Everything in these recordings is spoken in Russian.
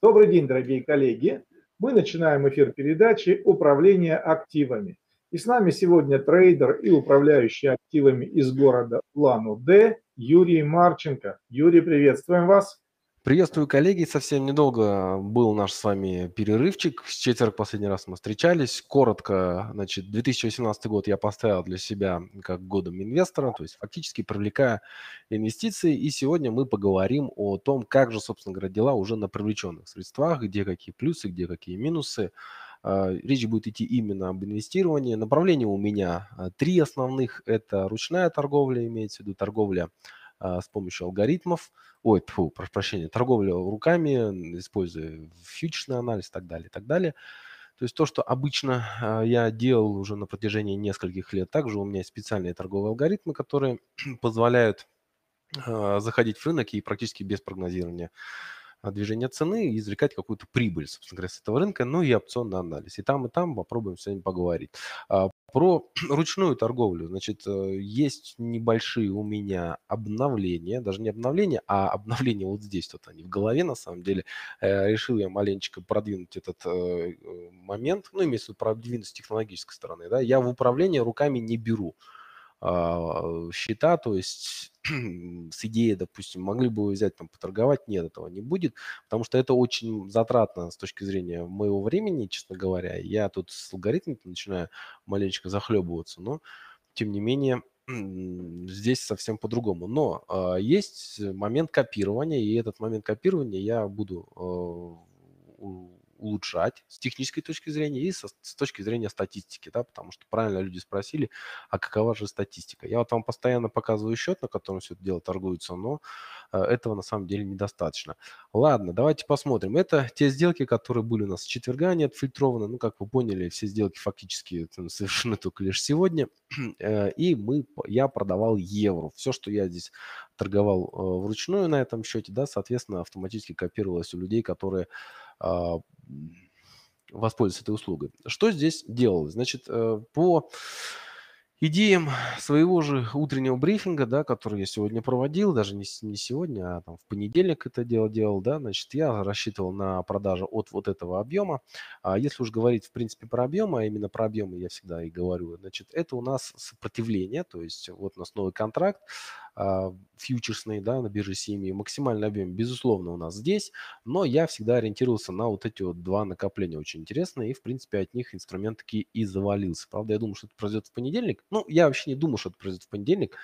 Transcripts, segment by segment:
Добрый день, дорогие коллеги. Мы начинаем эфир передачи «Управление активами». И с нами сегодня трейдер и управляющий активами из города Улан-Удэ Юрий Марченко. Юрий, приветствуем вас. Приветствую, коллеги. Совсем недолго был наш с вами перерывчик. В четверг последний раз мы встречались. Коротко, значит, 2018 год я поставил для себя как годом инвестора, то есть фактически привлекая инвестиции. И сегодня мы поговорим о том, как же, собственно говоря, дела уже на привлеченных средствах, где какие плюсы, где какие минусы. А, речь будет идти именно об инвестировании. Направления у меня а, три основных. Это ручная торговля, имеется в виду торговля а, с помощью алгоритмов, ой, фу, прошу прощения, торговля руками, используя фьючерсный анализ и так далее, и так далее. То есть то, что обычно а, я делал уже на протяжении нескольких лет. Также у меня есть специальные торговые алгоритмы, которые позволяют а, заходить в рынок и практически без прогнозирования движения цены и извлекать какую-то прибыль, собственно говоря, с этого рынка, ну и опционный анализ. И там, и там попробуем с вами поговорить. Про ручную торговлю, значит, э, есть небольшие у меня обновления, даже не обновления, а обновления вот здесь, вот они в голове на самом деле. Э, решил я маленечко продвинуть этот э, момент, ну, имеется в виду продвинуть с технологической стороны, да, я в управление руками не беру а, счета, то есть с идеей, допустим, могли бы вы взять там поторговать, нет, этого не будет, потому что это очень затратно с точки зрения моего времени, честно говоря. Я тут с алгоритмами начинаю маленечко захлебываться, но тем не менее здесь совсем по-другому. Но э, есть момент копирования, и этот момент копирования я буду э, улучшать с технической точки зрения и со, с точки зрения статистики, да, потому что правильно люди спросили, а какова же статистика. Я вот вам постоянно показываю счет, на котором все это дело торгуется, но э, этого на самом деле недостаточно. Ладно, давайте посмотрим. Это те сделки, которые были у нас с четверга, они отфильтрованы. Ну, как вы поняли, все сделки фактически совершены только лишь сегодня. Э, и мы, я продавал евро. Все, что я здесь торговал э, вручную на этом счете, да, соответственно, автоматически копировалось у людей, которые а, воспользоваться этой услугой. Что здесь делалось? Значит, э, по идеям своего же утреннего брифинга, да, который я сегодня проводил, даже не, не сегодня, а там в понедельник это дело делал, да, значит, я рассчитывал на продажу от вот этого объема. А если уж говорить, в принципе, про объемы, а именно про объемы я всегда и говорю, значит, это у нас сопротивление, то есть вот у нас новый контракт, а, фьючерсный, да, на бирже CME. Максимальный объем, безусловно, у нас здесь, но я всегда ориентировался на вот эти вот два накопления очень интересные, и, в принципе, от них инструмент таки и завалился. Правда, я думаю, что это произойдет в понедельник. Ну, я вообще не думаю, что это произойдет в понедельник,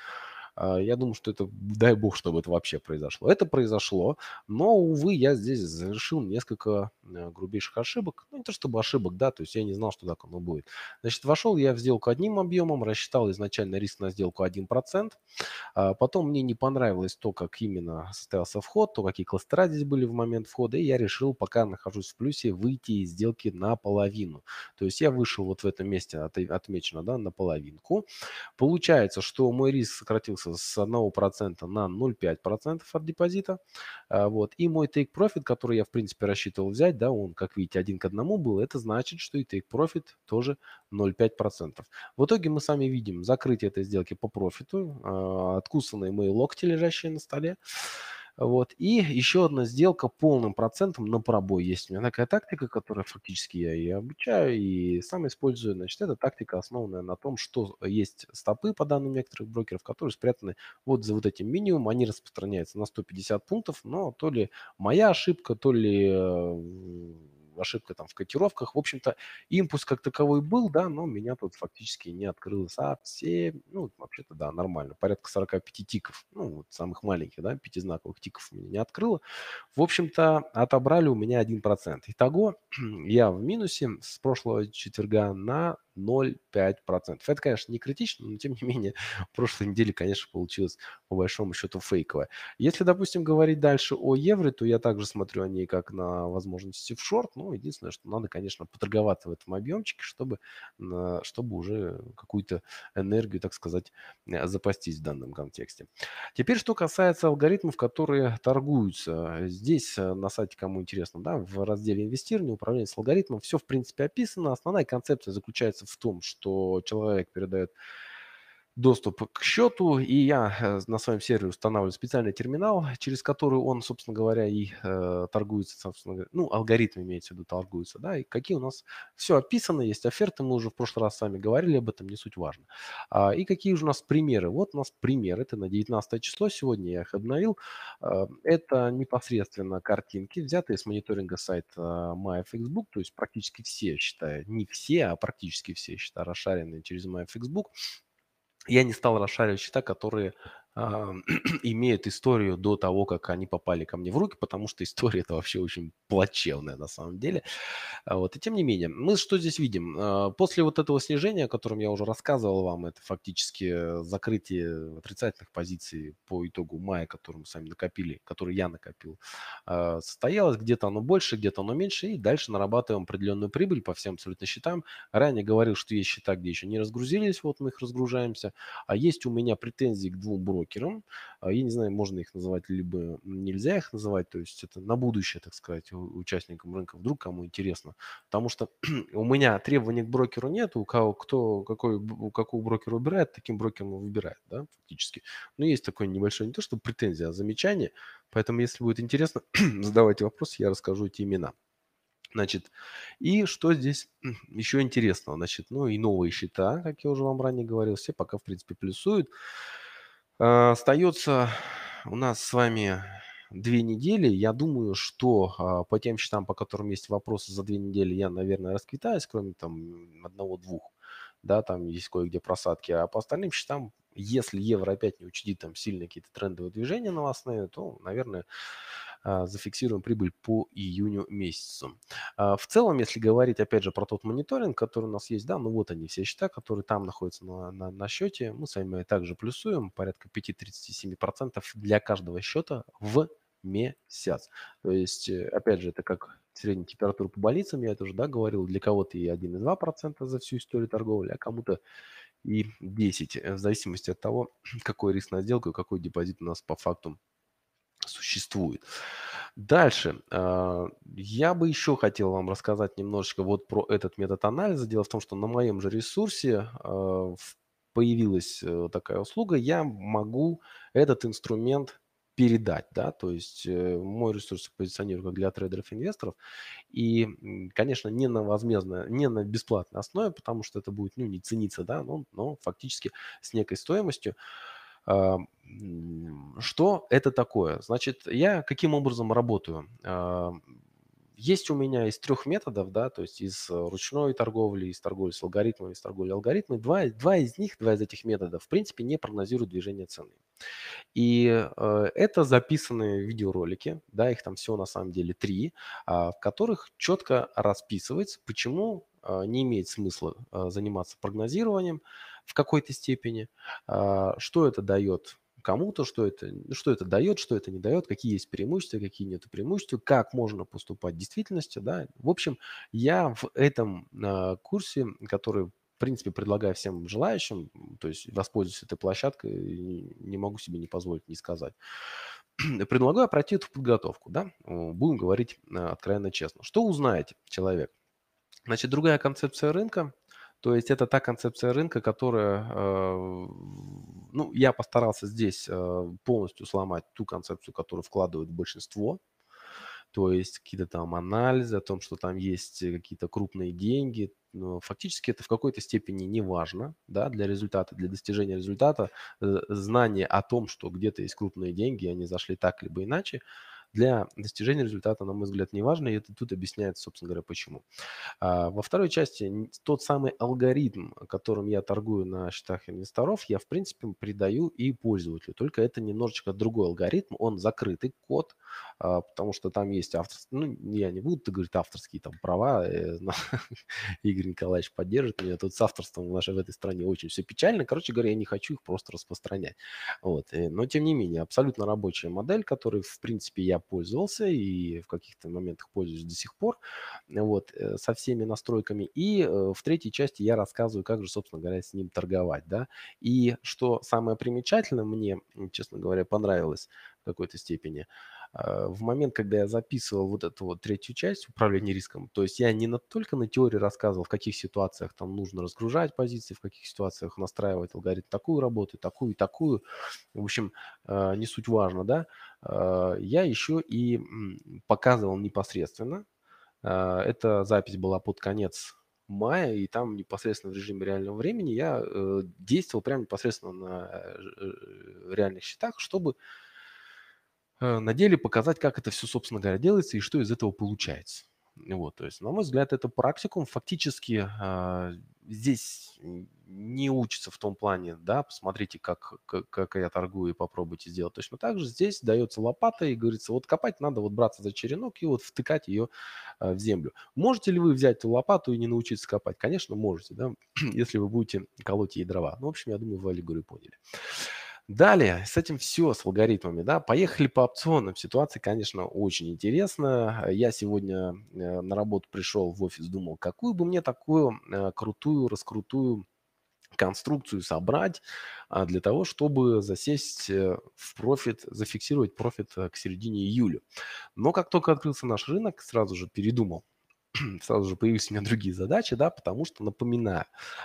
я думаю, что это, дай бог, чтобы это вообще произошло. Это произошло, но, увы, я здесь совершил несколько э, грубейших ошибок. Ну, не то чтобы ошибок, да, то есть я не знал, что так оно будет. Значит, вошел я в сделку одним объемом, рассчитал изначально риск на сделку 1%. А потом мне не понравилось то, как именно состоялся вход, то, какие кластера здесь были в момент входа, и я решил, пока нахожусь в плюсе, выйти из сделки наполовину. То есть я вышел вот в этом месте, отмечено, да, наполовинку. Получается, что мой риск сократился с 1% на 0,5% от депозита. А, вот. И мой take profit, который я, в принципе, рассчитывал взять, да, он, как видите, один к одному был, это значит, что и take profit тоже 0,5%. В итоге мы сами видим закрытие этой сделки по профиту, а, откусанные мои локти, лежащие на столе. Вот. И еще одна сделка полным процентом на пробой. Есть у меня такая тактика, которую фактически я и обучаю, и сам использую. Значит, эта тактика основанная на том, что есть стопы, по данным некоторых брокеров, которые спрятаны вот за вот этим минимумом. Они распространяются на 150 пунктов, но то ли моя ошибка, то ли э, ошибка там в котировках. В общем-то, импульс как таковой был, да, но меня тут фактически не открыло совсем. Ну, вообще-то, да, нормально. Порядка 45 тиков, ну, вот самых маленьких, да, пятизнаковых тиков меня не открыло. В общем-то, отобрали у меня 1%. Итого я в минусе с прошлого четверга на 0,5%. Это, конечно, не критично, но тем не менее, в прошлой неделе, конечно, получилось по большому счету фейковое. Если, допустим, говорить дальше о евро, то я также смотрю о ней как на возможности в шорт. Ну, единственное, что надо, конечно, поторговаться в этом объемчике, чтобы, чтобы уже какую-то энергию, так сказать, э, запастись в данном контексте. Теперь, что касается алгоритмов, которые торгуются. Здесь э, на сайте, кому интересно, да, в разделе инвестирования, управление с алгоритмом, все, в принципе, описано. Основная концепция заключается в том, что человек передает доступ к счету, и я э, на своем сервере устанавливаю специальный терминал, через который он, собственно говоря, и э, торгуется, собственно говоря, ну, алгоритм имеется в виду, торгуется, да, и какие у нас, все описано, есть оферты, мы уже в прошлый раз с вами говорили об этом, не суть важно. А, и какие же у нас примеры? Вот у нас пример, это на 19 число, сегодня я их обновил, а, это непосредственно картинки, взятые с мониторинга сайта MyFXbook, то есть практически все, считаю, не все, а практически все, считаю, расшаренные через MyFXbook, я не стал расшаривать счета, которые а, имеют историю до того, как они попали ко мне в руки, потому что история это вообще очень плачевная на самом деле. А вот. И тем не менее, мы что здесь видим? А, после вот этого снижения, о котором я уже рассказывал вам, это фактически закрытие отрицательных позиций по итогу мая, который мы сами накопили, который я накопил, состоялось. Где-то оно больше, где-то оно меньше, и дальше нарабатываем определенную прибыль по всем абсолютно счетам. Ранее говорил, что есть счета, где еще не разгрузились, вот мы их разгружаемся, а есть у меня претензии к двум брокерам, брокером. А, я не знаю, можно их называть, либо нельзя их называть. То есть это на будущее, так сказать, участникам рынка, вдруг кому интересно. Потому что у меня требований к брокеру нет. У кого кто, какой, у какого брокера выбирает, таким брокером выбирает, да, фактически. Но есть такое небольшое, не то что претензия, а замечание. Поэтому, если будет интересно, задавайте вопросы, я расскажу эти имена. Значит, и что здесь еще интересного? Значит, ну и новые счета, как я уже вам ранее говорил, все пока, в принципе, плюсуют. А, остается у нас с вами две недели. Я думаю, что а, по тем счетам, по которым есть вопросы за две недели, я, наверное, расквитаюсь, кроме там одного-двух. Да, там есть кое-где просадки. А по остальным счетам, если евро опять не учредит там сильные какие-то трендовые движения новостные, то, наверное, зафиксируем прибыль по июню месяцу. А, в целом, если говорить, опять же, про тот мониторинг, который у нас есть, да, ну вот они все счета, которые там находятся на, на, на счете, мы с вами также плюсуем порядка 5-37% для каждого счета в месяц. То есть, э, опять же, это как средняя температура по больницам, я это уже да, говорил, для кого-то и 1,2% за всю историю торговли, а кому-то и 10, э, в зависимости от того, какой риск на сделку и какой депозит у нас по факту существует. Дальше. А, я бы еще хотел вам рассказать немножечко вот про этот метод анализа. Дело в том, что на моем же ресурсе а, появилась э, такая услуга. Я могу этот инструмент передать, да, то есть э, мой ресурс позиционирую как для трейдеров инвесторов, и, конечно, не на возмездной, не на бесплатной основе, потому что это будет, ну, не цениться, да, но, но фактически с некой стоимостью. Что это такое? Значит, я каким образом работаю? А, есть у меня из трех методов, да, то есть из ручной торговли, из торговли с алгоритмами, из торговли алгоритмами, два, два из них, два из этих методов, в принципе, не прогнозируют движение цены. И э, это записанные видеоролики, да, их там всего на самом деле три, э, в которых четко расписывается, почему э, не имеет смысла э, заниматься прогнозированием, в какой-то степени. А, что это дает кому-то, что это, что это дает, что это не дает, какие есть преимущества, какие нет преимущества, как можно поступать в действительности. Да? В общем, я в этом а, курсе, который в принципе, предлагаю всем желающим, то есть воспользуюсь этой площадкой, не могу себе не позволить не сказать. Предлагаю пройти эту подготовку, да, будем говорить а, откровенно честно. Что узнаете человек? Значит, другая концепция рынка, то есть это та концепция рынка, которая, э, ну, я постарался здесь э, полностью сломать ту концепцию, которую вкладывает большинство. То есть какие-то там анализы о том, что там есть какие-то крупные деньги. Но фактически это в какой-то степени не важно да, для результата, для достижения результата. Э, знание о том, что где-то есть крупные деньги, они зашли так либо иначе – для достижения результата, на мой взгляд, не важно, и это тут объясняется, собственно говоря, почему. А, во второй части тот самый алгоритм, которым я торгую на счетах инвесторов, я, в принципе, придаю и пользователю, только это немножечко другой алгоритм, он закрытый код, потому что там есть авторский, ну, я не буду говорить авторские там права, э, Игорь Николаевич поддержит меня, тут с авторством в нашей в этой стране очень все печально, короче говоря, я не хочу их просто распространять, вот, э, но тем не менее, абсолютно рабочая модель, которой, в принципе, я пользовался и в каких-то моментах пользуюсь до сих пор, вот, э, со всеми настройками. И в третьей части я рассказываю, как же, собственно говоря, с ним торговать, да. И что самое примечательное мне, честно говоря, понравилось в какой-то степени, в момент, когда я записывал вот эту вот третью часть управления риском, то есть я не только на теории рассказывал, в каких ситуациях там нужно разгружать позиции, в каких ситуациях настраивать алгоритм такую работу, такую и такую. В общем, э, не суть важно, да. Э, я еще и показывал непосредственно. Эта запись была под конец мая, и там непосредственно в режиме реального времени я э, действовал прямо непосредственно на э, э, реальных счетах, чтобы на деле показать, как это все, собственно говоря, делается и что из этого получается. Вот, то есть, на мой взгляд, это практикум. Фактически э, здесь не учится в том плане, да, посмотрите, как, как, как я торгую, и попробуйте сделать точно так же. Здесь дается лопата и говорится, вот копать надо, вот браться за черенок и вот втыкать ее э, в землю. Можете ли вы взять эту лопату и не научиться копать? Конечно, можете, да, если вы будете колоть ей дрова. Ну, в общем, я думаю, вы аллегорию поняли. Далее, с этим все, с алгоритмами, да. Поехали по опционам. Ситуация, конечно, очень интересная. Я сегодня э, на работу пришел в офис, думал, какую бы мне такую э, крутую, раскрутую конструкцию собрать а, для того, чтобы засесть э, в профит, зафиксировать профит к середине июля. Но как только открылся наш рынок, сразу же передумал сразу же появились у меня другие задачи, да, потому что, напоминаю,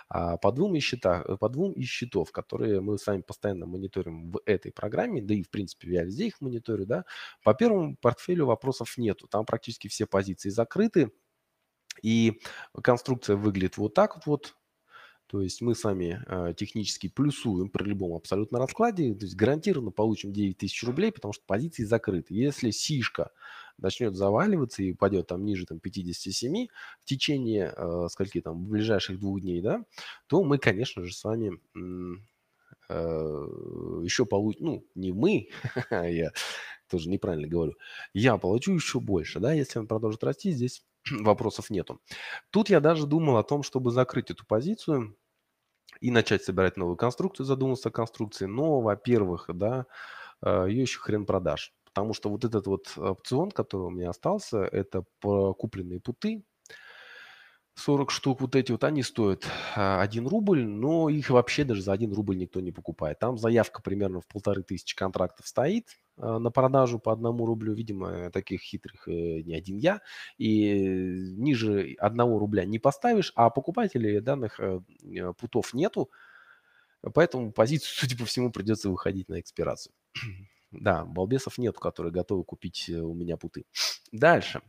а, по двум из, счета, по двум из счетов, которые мы с вами постоянно мониторим в этой программе, да и, в принципе, я везде их мониторю, да, по первому портфелю вопросов нету, там практически все позиции закрыты, и конструкция выглядит вот так вот, то есть мы сами э, технически плюсуем при любом абсолютно раскладе, то есть гарантированно получим 9 тысяч рублей, потому что позиции закрыты. Если сишка начнет заваливаться и упадет там ниже там, 57 в течение э, скольки там ближайших двух дней, да, то мы, конечно же, с вами э, еще получим, ну, не мы, я тоже неправильно говорю, я получу еще больше, да, если он продолжит расти, здесь вопросов нету. Тут я даже думал о том, чтобы закрыть эту позицию и начать собирать новую конструкцию, задумался о конструкции. Но, во-первых, да, э, ее еще хрен продашь. Потому что вот этот вот опцион, который у меня остался, это купленные путы, 40 штук вот эти вот, они стоят 1 а, рубль, но их вообще даже за 1 рубль никто не покупает. Там заявка примерно в полторы тысячи контрактов стоит а, на продажу по одному рублю. Видимо, таких хитрых э, не один я. И ниже 1 рубля не поставишь, а покупателей данных э, э, путов нету. Поэтому позицию, судя по всему, придется выходить на экспирацию. Да, балбесов нету, которые готовы купить у меня путы. Дальше.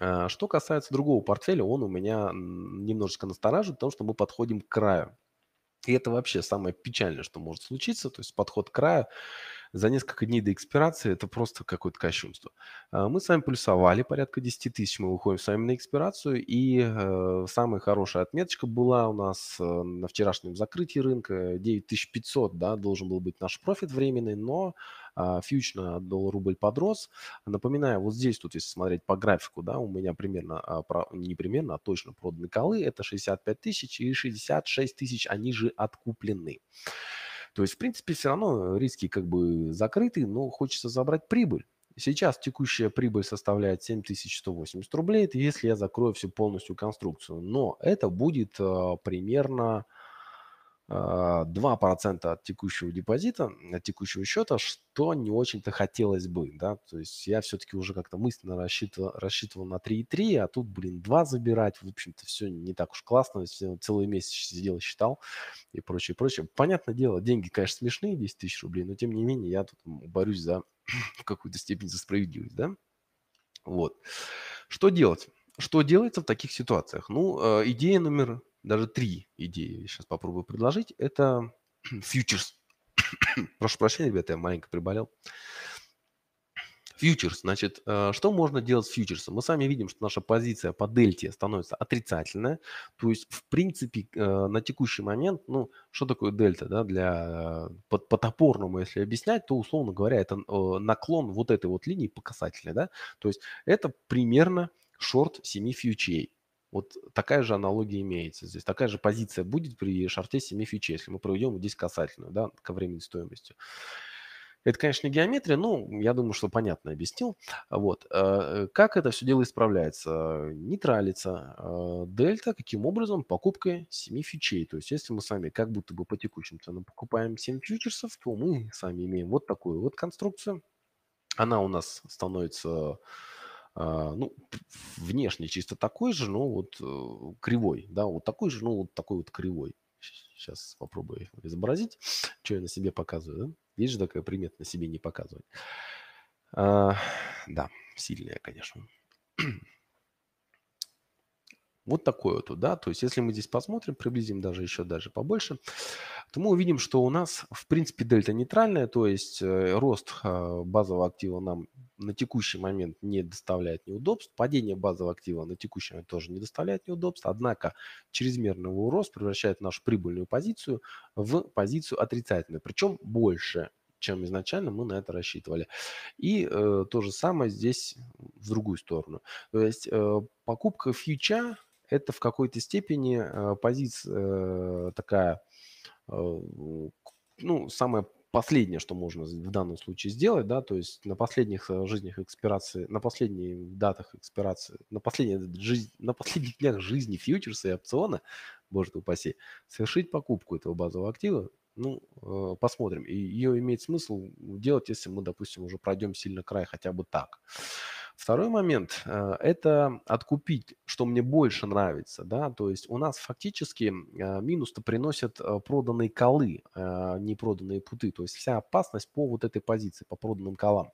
А, что касается другого портфеля, он у меня немножечко настораживает, потому что мы подходим к краю. И это вообще самое печальное, что может случиться. То есть подход к краю за несколько дней до экспирации это просто какое-то кощунство. А, мы с вами плюсовали порядка 10 тысяч, мы выходим с вами на экспирацию, и э, самая хорошая отметочка была у нас э, на вчерашнем закрытии рынка, 9500, да, должен был быть наш профит временный, но а, фьюч на доллар-рубль подрос. Напоминаю, вот здесь, тут если смотреть по графику, да, у меня примерно, а, не примерно, а точно проданы колы, это 65 тысяч и 66 тысяч, они же откуплены. То есть, в принципе, все равно риски как бы закрыты, но хочется забрать прибыль. Сейчас текущая прибыль составляет 7180 рублей, это если я закрою всю полностью конструкцию. Но это будет э, примерно 2% от текущего депозита, от текущего счета, что не очень-то хотелось бы, да, то есть я все-таки уже как-то мысленно рассчитывал, рассчитывал на 3,3, а тут, блин, 2 забирать, в общем-то, все не так уж классно, целый месяц сидел, считал и прочее, прочее. Понятное дело, деньги, конечно, смешные, 10 тысяч рублей, но тем не менее я тут борюсь за в какую-то степень за справедливость, да, вот. Что делать? Что делается в таких ситуациях? Ну, э, идея номер даже три идеи сейчас попробую предложить. Это фьючерс. Прошу прощения, ребята, я маленько приболел. Фьючерс, значит, э, что можно делать с фьючерсом? Мы сами видим, что наша позиция по дельте становится отрицательная. То есть, в принципе, э, на текущий момент, ну, что такое дельта, да, для, по, по топорному, если объяснять, то, условно говоря, это наклон вот этой вот линии по касательной, да, то есть это примерно шорт 7 фьючей. Вот такая же аналогия имеется здесь. Такая же позиция будет при шарте 7 фичей, если мы проведем здесь касательную, да, ко времени стоимости. Это, конечно, не геометрия, но я думаю, что понятно объяснил. Вот. Э, как это все дело исправляется? Нейтралится э, дельта, каким образом? Покупкой 7 фичей. То есть, если мы с вами как будто бы по текущим ценам покупаем 7 фьючерсов, то мы сами имеем вот такую вот конструкцию. Она у нас становится ну, внешне чисто такой же, но вот э, кривой, да, вот такой же, ну, вот такой вот кривой. Сейчас попробую изобразить, что я на себе показываю, да? Есть же такая примета на себе не показывать. А, да, сильная, конечно. Вот такое вот, да, то есть если мы здесь посмотрим, приблизим даже еще даже побольше, то мы увидим, что у нас, в принципе, дельта нейтральная, то есть э, рост э, базового актива нам на текущий момент не доставляет неудобств, падение базового актива на текущий момент тоже не доставляет неудобств, однако чрезмерный его рост превращает нашу прибыльную позицию в позицию отрицательную, причем больше, чем изначально мы на это рассчитывали. И э, то же самое здесь в другую сторону. То есть э, покупка фьюча это в какой-то степени э, позиция э, такая, ну, самая последнее, что можно в данном случае сделать, да, то есть на последних жизнях экспирации, на последних датах экспирации, на, последних, жизнь, на последних днях жизни фьючерса и опциона, боже ты упаси, совершить покупку этого базового актива, ну, посмотрим. И ее имеет смысл делать, если мы, допустим, уже пройдем сильно край хотя бы так. Второй момент э, – это откупить, что мне больше нравится. Да? То есть у нас фактически э, минус-то приносят э, проданные колы, не проданные путы. То есть вся опасность по вот этой позиции, по проданным колам.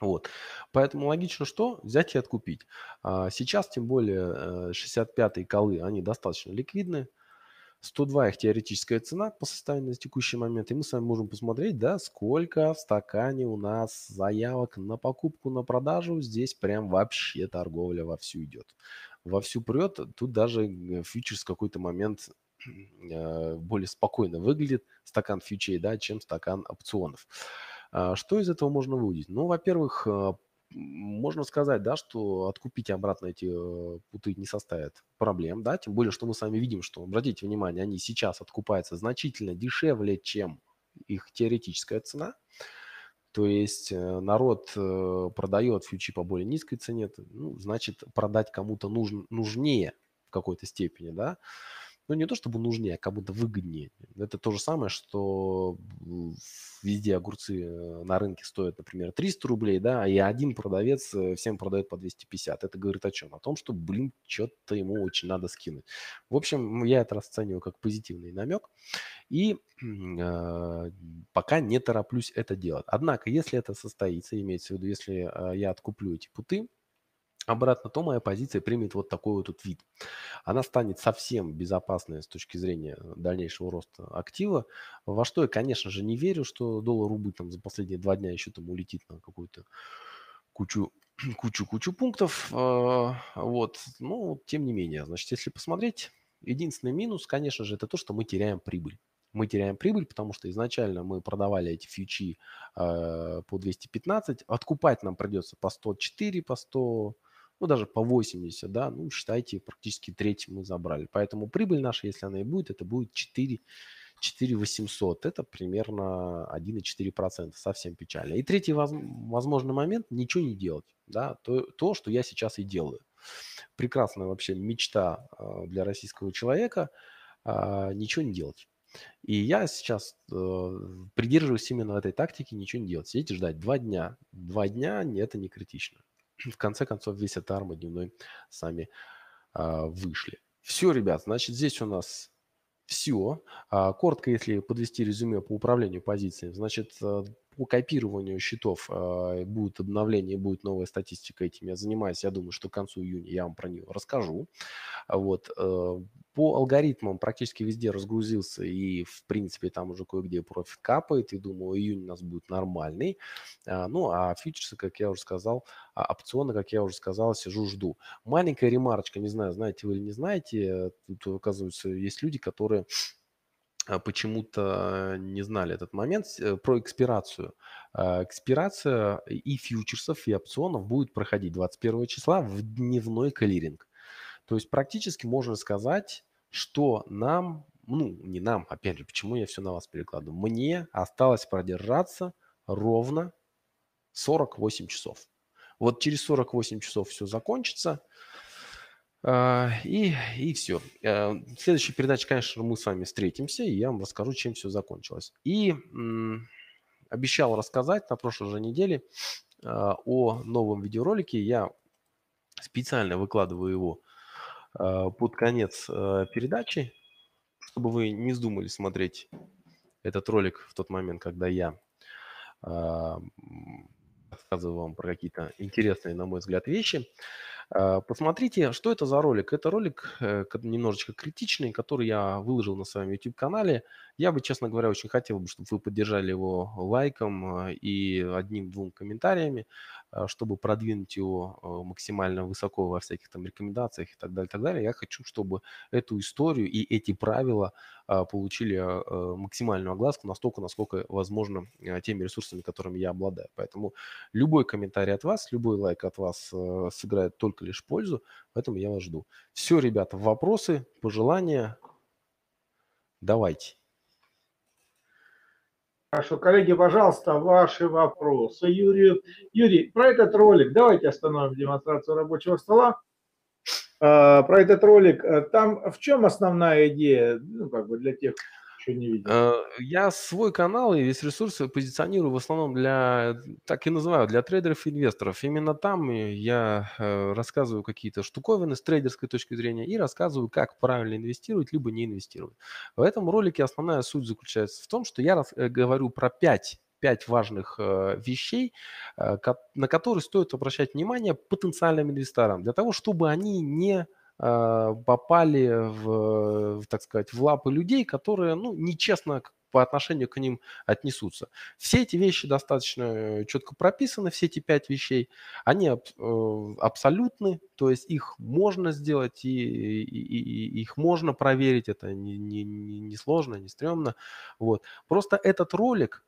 Вот. Поэтому логично что? Взять и откупить. А сейчас, тем более, 65-е колы, они достаточно ликвидны. 102 их теоретическая цена по состоянию на текущий момент. И мы с вами можем посмотреть, да, сколько в стакане у нас заявок на покупку, на продажу. Здесь прям вообще торговля вовсю идет. Вовсю прет. Тут даже э, фьючерс в какой-то момент э, более спокойно выглядит, стакан фьючей, да, чем стакан опционов. А что из этого можно выудить? Ну, во-первых, э, можно сказать, да, что откупить обратно эти э, путы не составит проблем, да, тем более, что мы с вами видим, что, обратите внимание, они сейчас откупаются значительно дешевле, чем их теоретическая цена. То есть э, народ э, продает фьючи по более низкой цене, ну, значит, продать кому-то нужн, нужнее в какой-то степени, да ну, не то чтобы нужнее, а как будто выгоднее. Это то же самое, что везде огурцы э, на рынке стоят, например, 300 рублей, да, и один продавец э, всем продает по 250. Это говорит о чем? О том, что, блин, что-то ему очень надо скинуть. В общем, я это расцениваю как позитивный намек. И э, пока не тороплюсь это делать. Однако, если это состоится, имеется в виду, если э, я откуплю эти путы, обратно, то моя позиция примет вот такой вот тут вид. Она станет совсем безопасной с точки зрения дальнейшего роста актива, во что я, конечно же, не верю, что доллар-рубль там за последние два дня еще там улетит на какую-то кучу кучу-кучу пунктов. А, вот. Но, тем не менее, значит, если посмотреть, единственный минус, конечно же, это то, что мы теряем прибыль. Мы теряем прибыль, потому что изначально мы продавали эти фьючи э, по 215, откупать нам придется по 104, по 100, ну, даже по 80, да, ну, считайте, практически треть мы забрали. Поэтому прибыль наша, если она и будет, это будет 4, 4 800. Это примерно 1,4%, совсем печально. И третий возможный момент – ничего не делать, да, то, то, что я сейчас и делаю. Прекрасная вообще мечта а, для российского человека а, – ничего не делать. И я сейчас э, придерживаюсь именно этой тактики ничего не делать. Сидеть и ждать два дня. Два дня – это не критично в конце концов весь этот арма дневной сами а, вышли. Все, ребят, значит, здесь у нас все. А, коротко, если подвести резюме по управлению позициями, значит, э, по копированию счетов э, будет обновление, будет новая статистика. Этим я занимаюсь. Я думаю, что к концу июня я вам про нее расскажу. Вот. Э, по алгоритмам практически везде разгрузился. И, в принципе, там уже кое-где профит капает. И думаю, июнь у нас будет нормальный. А, ну, а фьючерсы, как я уже сказал, а опционы, как я уже сказал, сижу, жду. Маленькая ремарочка, не знаю, знаете вы или не знаете. Тут, оказывается, есть люди, которые а, почему-то не знали этот момент, э, про экспирацию. А, экспирация и фьючерсов, и опционов будет проходить 21 числа в дневной калиринг. То есть практически можно сказать, что нам, ну не нам, опять же, почему я все на вас перекладываю, мне осталось продержаться ровно 48 часов. Вот через 48 часов все закончится – а, и, и все. А, в следующей передаче, конечно, мы с вами встретимся, и я вам расскажу, чем все закончилось. И обещал рассказать на прошлой же неделе о новом видеоролике. Я специально выкладываю его под конец передачи, чтобы вы не вздумали смотреть этот ролик в тот момент, когда я рассказываю вам про какие-то интересные, на мой взгляд, вещи. А, посмотрите, что это за ролик. Это ролик э, немножечко критичный, который я выложил на своем YouTube-канале. Я бы, честно говоря, очень хотел бы, чтобы вы поддержали его лайком э, и одним-двум комментариями, чтобы продвинуть его максимально высоко во всяких там рекомендациях и так далее, и так далее. Я хочу, чтобы эту историю и эти правила получили максимальную огласку настолько, насколько возможно теми ресурсами, которыми я обладаю. Поэтому любой комментарий от вас, любой лайк от вас сыграет только только лишь пользу, поэтому я вас жду. Все, ребята, вопросы, пожелания, давайте. Хорошо, коллеги, пожалуйста, ваши вопросы Юрию. Юрий, про этот ролик, давайте остановим демонстрацию рабочего стола. А, про этот ролик, э, там в чем основная идея, ну, как бы для тех, еще не видел. Э, я свой канал и весь ресурс позиционирую в основном для, так и называю, для трейдеров и инвесторов. Именно там я э, рассказываю какие-то штуковины с трейдерской точки зрения и рассказываю, как правильно инвестировать, либо не инвестировать. В этом ролике основная суть заключается в том, что я э, говорю про пять пять важных вещей, на которые стоит обращать внимание потенциальным инвесторам, для того, чтобы они не попали в, так сказать, в лапы людей, которые, ну, нечестно по отношению к ним отнесутся. Все эти вещи достаточно четко прописаны, все эти пять вещей, они э, абсолютны, то есть их можно сделать и, и, и их можно проверить, это не, не, не сложно, не стрёмно. Вот. Просто этот ролик, Э,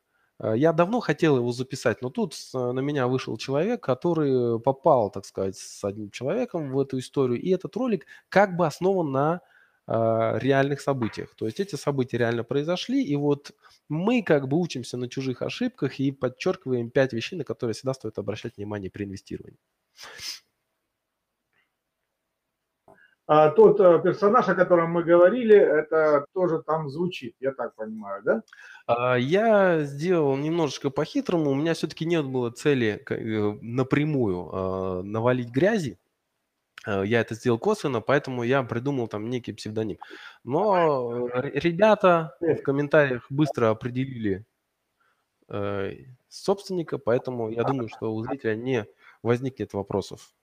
я давно хотел его записать, но тут на меня вышел человек, который попал, так сказать, с одним человеком в эту историю. И этот ролик как бы основан на э, реальных событиях. То есть эти события реально произошли, и вот мы как бы учимся на чужих ошибках и подчеркиваем пять вещей, на которые всегда стоит обращать внимание при инвестировании. А тот э, персонаж, о котором мы говорили, это тоже там звучит, я так понимаю, да? А, я сделал немножечко по-хитрому. У меня все-таки нет было цели э, напрямую а, навалить грязи. А, я это сделал косвенно, поэтому я придумал там некий псевдоним. Но ребята в комментариях быстро определили э, собственника, поэтому я думаю, что у зрителя не возникнет вопросов.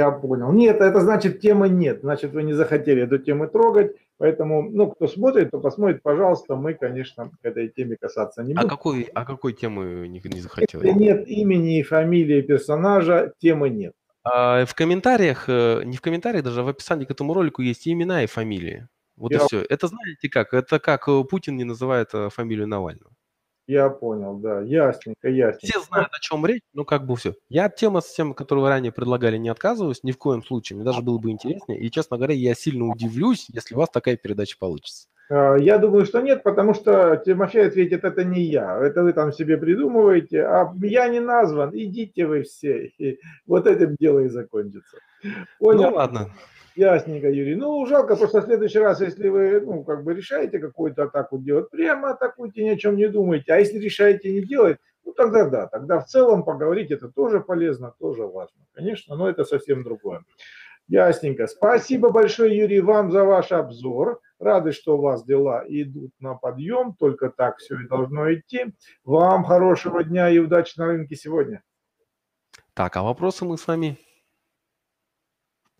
Я понял. Нет, это значит темы нет. Значит, вы не захотели эту тему трогать. Поэтому, ну, кто смотрит, то посмотрит, пожалуйста. Мы, конечно, к этой теме касаться не а будем. А какой, а какой темы не, не захотели? Если нет имени и фамилии персонажа, темы нет. А в комментариях, э, не в комментариях, даже в описании к этому ролику есть имена и фамилии. Вот Я... и все. Это знаете как? Это как э, Путин не называет э, фамилию Навального. Я понял, да, ясненько, ясненько. Все знают, о чем речь, ну как бы все. Я от темы с тем, которую вы ранее предлагали, не отказываюсь, ни в коем случае. Мне даже было бы интереснее. И, честно говоря, я сильно удивлюсь, если у вас такая передача получится. А, я думаю, что нет, потому что Тимофей ответит, это не я, это вы там себе придумываете, а я не назван, идите вы все. И вот этим дело и закончится. Понял? Ну ладно. Ясненько, Юрий. Ну, жалко, просто в следующий раз, если вы, ну, как бы решаете какую-то атаку делать, прямо атакуйте, ни о чем не думайте. А если решаете не делать, ну, тогда да, тогда в целом поговорить это тоже полезно, тоже важно. Конечно, но это совсем другое. Ясненько. Спасибо большое, Юрий, вам за ваш обзор. Рады, что у вас дела идут на подъем. Только так все и должно идти. Вам хорошего дня и удачи на рынке сегодня. Так, а вопросы мы с вами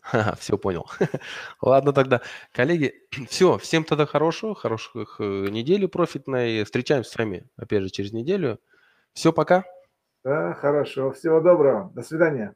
все понял. Ладно тогда. Коллеги, все, всем тогда хорошего, хороших э, недели профитной. Встречаемся с вами, опять же, через неделю. Все, пока. Да, хорошо. Всего доброго. До свидания.